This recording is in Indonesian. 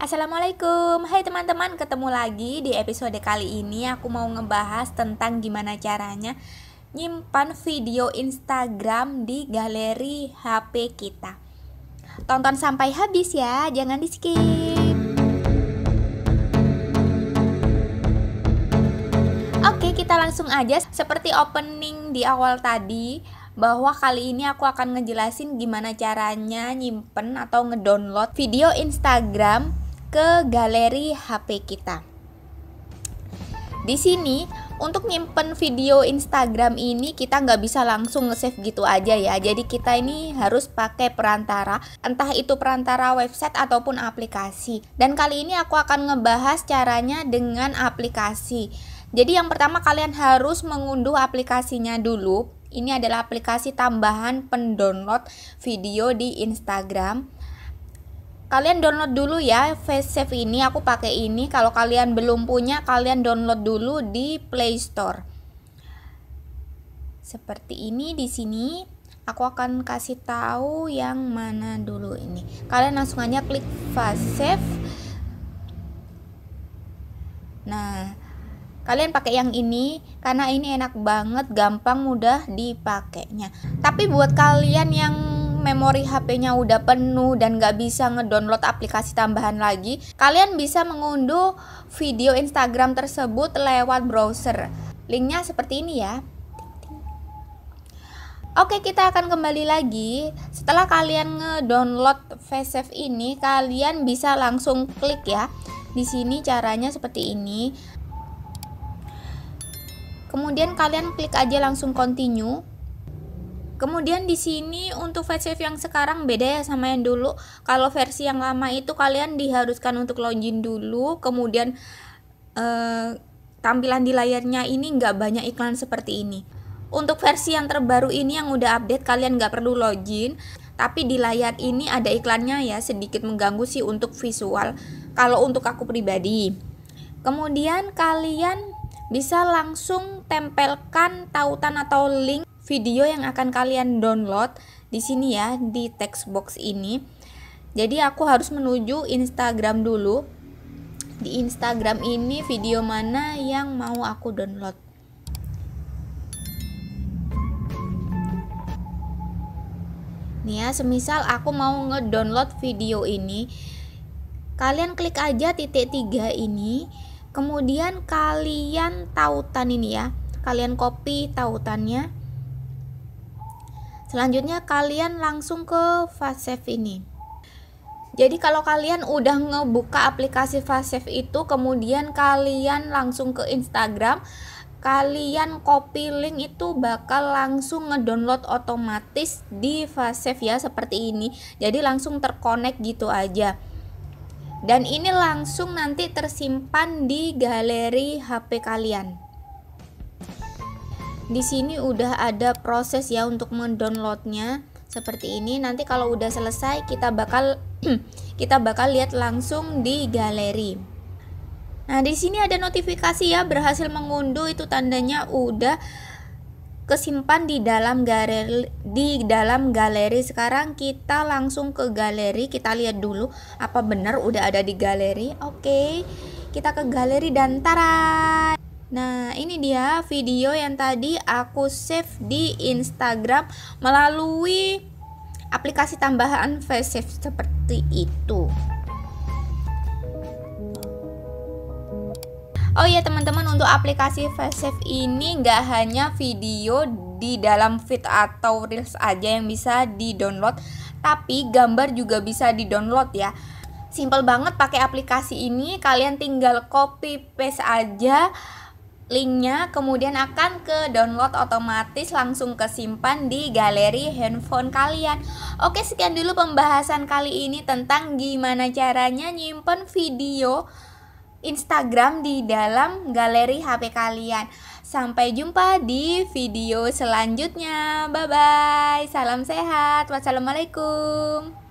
Assalamualaikum. Hai teman-teman ketemu lagi di episode kali ini. Aku mau ngebahas tentang gimana caranya Nyimpan video Instagram di galeri HP kita. Tonton sampai habis ya Jangan di skip Oke kita langsung aja. Seperti opening di awal tadi bahwa kali ini aku akan ngejelasin gimana caranya nyimpen atau ngedownload video Instagram ke galeri HP kita. Di sini untuk nyimpen video Instagram ini kita nggak bisa langsung nge-save gitu aja ya. Jadi kita ini harus pakai perantara, entah itu perantara website ataupun aplikasi. Dan kali ini aku akan ngebahas caranya dengan aplikasi. Jadi yang pertama kalian harus mengunduh aplikasinya dulu. Ini adalah aplikasi tambahan pendownload video di Instagram kalian download dulu ya FaceSave ini aku pakai ini. Kalau kalian belum punya kalian download dulu di Play Store. Seperti ini di sini. Aku akan kasih tahu yang mana dulu ini. Kalian langsung aja klik FaceSave. Nah kalian pakai yang ini karena ini enak banget gampang mudah dipakainya. Tapi buat kalian yang memori HP-nya udah penuh dan nggak bisa ngedownload aplikasi tambahan lagi, kalian bisa mengunduh video Instagram tersebut lewat browser. Linknya seperti ini ya. Oke, kita akan kembali lagi. Setelah kalian ngedownload FaceSave ini, kalian bisa langsung klik ya. Di sini caranya seperti ini. Kemudian kalian klik aja langsung continue. Kemudian di sini untuk FaceSave yang sekarang beda ya sama yang dulu. Kalau versi yang lama itu kalian diharuskan untuk login dulu, kemudian eh, tampilan di layarnya ini nggak banyak iklan seperti ini. Untuk versi yang terbaru ini yang udah update kalian nggak perlu login, tapi di layar ini ada iklannya ya sedikit mengganggu sih untuk visual. Kalau untuk aku pribadi. Kemudian kalian bisa langsung tempelkan tautan atau link video yang akan kalian download di sini ya di text box ini. Jadi aku harus menuju Instagram dulu. Di Instagram ini video mana yang mau aku download. Nih ya, semisal aku mau ngedownload video ini, kalian klik aja titik tiga ini, kemudian kalian tautan ini ya, kalian copy tautannya, Selanjutnya kalian langsung ke FastSave ini. Jadi kalau kalian udah ngebuka aplikasi FastSave itu kemudian kalian langsung ke Instagram, kalian copy link itu bakal langsung ngedownload otomatis di FastSave ya seperti ini. Jadi langsung terkonek gitu aja. Dan ini langsung nanti tersimpan di galeri HP kalian di sini udah ada proses ya untuk mendownloadnya. Seperti ini nanti kalau udah selesai kita bakal kita bakal lihat langsung di galeri. Nah di sini ada notifikasi ya berhasil mengunduh. Itu tandanya udah kesimpan di dalam galeri di dalam galeri. Sekarang kita langsung ke galeri. Kita lihat dulu apa benar udah ada di galeri. Oke kita ke galeri dan Nah, ini dia video yang tadi aku save di Instagram melalui aplikasi tambahan FaceSave seperti itu. Oh iya teman-teman untuk aplikasi FaceSave ini nggak hanya video di dalam feed atau reels aja yang bisa di-download, tapi gambar juga bisa di-download ya. Simple banget pakai aplikasi ini, kalian tinggal copy paste aja linknya kemudian akan ke download otomatis langsung kesimpan di galeri handphone kalian. Oke sekian dulu pembahasan kali ini tentang gimana caranya nyimpen video Instagram di dalam galeri HP kalian. Sampai jumpa di video selanjutnya. Bye bye salam sehat. Wassalamualaikum